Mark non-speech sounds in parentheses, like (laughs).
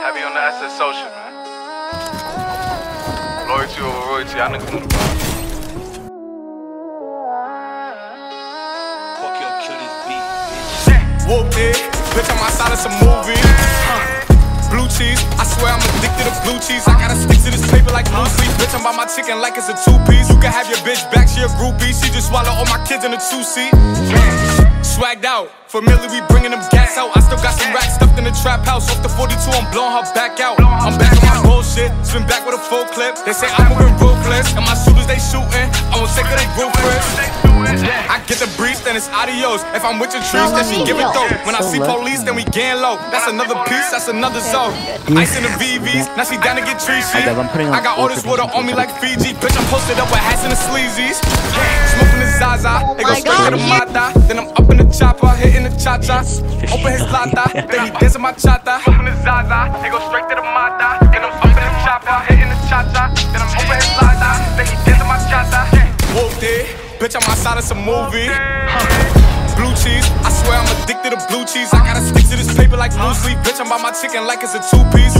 Heavy on the SS social, man. Loyalty over royalty, I niggas know the vibe. Fuck your kill this beat, bitch. Whoopty, bitch, I'm outside of some movie. Huh. Blue cheese, I swear I'm addicted to blue cheese. I gotta stick to this paper like blue sleep. Bitch, I'm by my chicken like it's a two piece. You can have your bitch back, she a groupie. She just swallow all my kids in a two seat. Swagged out, familiar, we bringing them trap house. Off the 42, I'm blowing her back out. I'm back on my bullshit, spin back with a full clip. They say I'm moving ruthless, and my shooters they shooting. I won't take it, they ruthless. I get the breeze, then it's adios. If I'm with your trees, then she give it though. When I see police, then we gang low. That's another piece, that's another zone. Ice in the VVs, now she down to get treachy. I got- I'm putting on I got all this water on me like Fiji. Bitch, I'm posted up with hats and the sleazies. Smoking the Zaza, it go my straight to the mata. Then I'm up in the chopper, hitting the cha (laughs) cha. Open his lata, then he dancing my chata. Smoking the Zaza, it go straight to the mata. Then I'm up in the chopper, hitting the cha cha. Then I'm open his lata, then he dancing my chata. Whoopty, bitch, I'm outside of some movie. Blue cheese, I swear I'm addicted to blue cheese. I gotta stick to this paper like blue sleep. Bitch, I'm by my chicken like it's a two piece.